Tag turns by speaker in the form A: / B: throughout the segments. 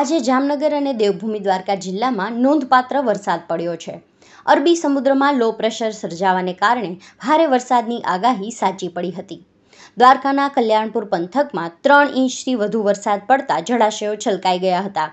A: આજે જામનગર અને દેવભૂમિ દ્વારકા જિલ્લામાં નોંધપાત્ર વરસાદ પડ્યો છે. અરબી સમુદ્રમાં લો પ્રેશર સર્જાવાને કારણે ભારે વરસાદની આગાહી સાચી પડી હતી. દ્વારકાના કલ્યાણપુર પંથકમાં ત્રણ ઇંચથી વધુ વરસાદ પડતા જળાશયો છલકાઈ ગયા હતા.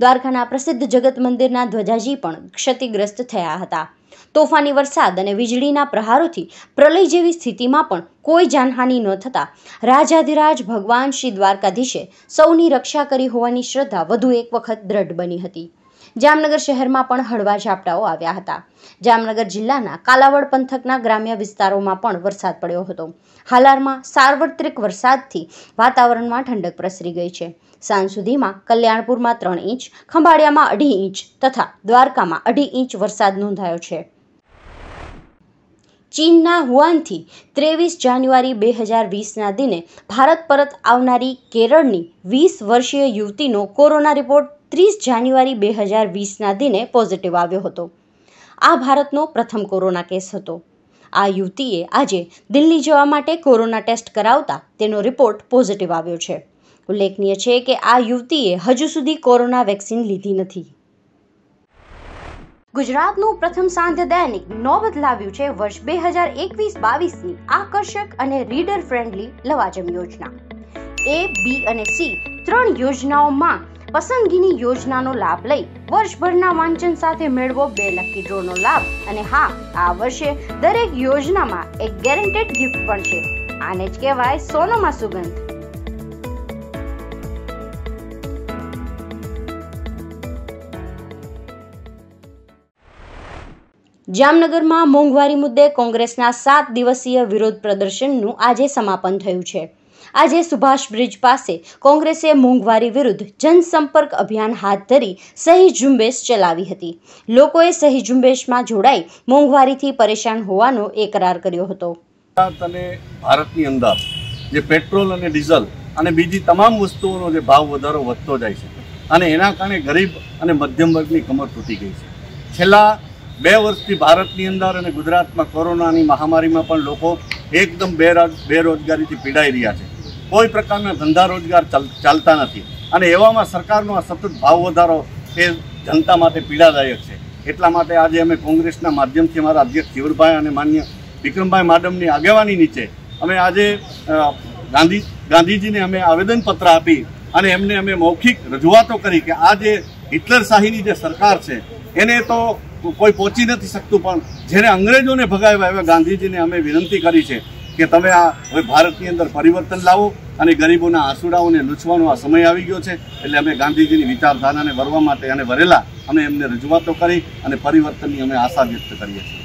A: દ્વારકાના પ્રસિદ્ધ જગત મંદિરના ધ્વજાજી પણ ક્ષતિગ્રસ્ત થયા હતા. તોફાની વરસાદ અને વીજળીના પ્રહારોથી પ્રલય જેવી સ્થિતિમાં પણ કોઈ જાનહાનિ ન થતાં. રાજાધિરાજ ભગવાન શ્રી દ્વારકાધીશે સૌની રક્ષા કરી હોવાની શ્રદ્ધા વધુ એક વખત દ્રઢ બની હતી. જામનગર શહેરમાં પણ હળવા ઝાપટાઓ આવ્યા હતા. જામનગર જિલ્લાના કાલાવડ પંથકના ગ્રામ્ય વિસ્તારોમાં પણ વરસાદ પડ્યો હતો. હાલારમાં સાર્વત્રિક વરસાદથી વાતાવરણમાં ઠંડક પ્રસરી ગઈ છે. સાંજ સુધીમાં કલ્યાણપુરમાં ત્રણ ઇંચ, ખંભાળિયામાં અઢી ઇંચ તથા દ્વારકામાં અઢી ઇંચ વરસાદ નોંધાયો છે. ચીનના હુઆનથી ત્રેવીસ જાન્યુઆરી બે હજાર વીસના દિને ભારત પરત આવનારી કેરળની વીસ વર્ષીય યુવતીનો કોરોના રિપોર્ટ ત્રીસ જાન્યુઆરી બે હજાર વીસના દિને પોઝિટિવ આવ્યો હતો. આ ભારતનો પ્રથમ કોરોના કેસ હતો. આ યુવતીએ આજે દિલ્હી જવા માટે કોરોના ટેસ્ટ કરાવતા તેનો રિપોર્ટ પોઝિટિવ આવ્યો છે. ઉલ્લેખનીય છે કે આ યુવતીએ હજુ સુધી કોરોના વેક્સિન લીધી નથી. ગુજરાતનું પ્રથમ સાંધ્ય દૈનિક નોબત લાવ્યું છે વર્ષ બે હજાર એકવીસ બાવીસની આકર્ષક અને રીડર ફ્રેન્ડલી લવાજમ યોજના. એ બી અને સી ત્રણ યોજનાઓમાં પસંદગીની યોજનાનો લાભ લઈ વર્ષભરના વાંચન સાથે મેળવો બે લકી ડ્રોનો લાભ. અને હા, આ વર્ષે દરેક યોજનામાં એક ગેરંટેડ ગિફ્ટ પણ છે. આને જ કહેવાય સોનામાં સુગંધ. જામનગરમાં મોંઘવારી મુદ્દે કોંગ્રેસના સાત દિવસીય વિરોધ પ્રદર્શનનું આજે સમાપન થયું છે. આજે સુભાષ બ્રિજ પાસે કોંગ્રેસે મોંઘવારી વિરુદ્ધ જનસંપર્ક અભિયાન હાથ ધરી સહી ઝુંબેશ ચલાવી હતી. લોકોએ સહી ઝુંબેશમાં જોડાઈ મોંઘવારીથી પરેશાન હોવાનો એકરાર કર્યો હતો.
B: ભારતની અંદર જે પેટ્રોલ અને ડીઝલ અને બીજી તમામ વસ્તુઓનો જે ભાવ વધારો વધતો જાય છે અને એના કારણે ગરીબ અને મધ્યમ વર્ગની કમર તૂટી ગઈ છે. છેલ્લા બે વર્ષથી ભારતની અંદર અને ગુજરાતમાં કોરોનાની મહામારીમાં પણ લોકો એકદમ બેરોજ બેરોજગારીથી પીડાઈ રહ્યા છે. કોઈ પ્રકારના ધંધા રોજગાર ચાલતા નથી. અને એવામાં સરકારનો આ સતત ભાવ વધારો એ જનતા માટે પીડાદાયક છે. એટલા માટે આજે અમે કોંગ્રેસના માધ્યમથી અમારા અધ્યક્ષ જીવરભાઈ અને માન્ય વિક્રમભાઈ માડમની આગેવાની નીચે અમે આજે ગાંધી, ગાંધીજીને અમે આવેદનપત્ર આપી અને એમને અમે મૌખિક રજૂઆતો કરી કે આ જે હિટલરશાહીની જે સરકાર છે, એને તો કોઈ પહોંચી નથી શકતું, પણ જેને અંગ્રેજોને ભગાવ્યા એવા ગાંધીજીને અમે વિનંતી કરી છે કે તમે આ, હવે ભારતની અંદર પરિવર્તન લાવો અને ગરીબોના આંસુડાઓને લૂછવાનો આ સમય આવી ગયો છે, એટલે અમે ગાંધીજીની વિચારધારાને વરવા માટે અને વરેલા અમે એમને રજૂઆતો કરી અને પરિવર્તનની અમે આશા વ્યક્ત કરીએ છીએ.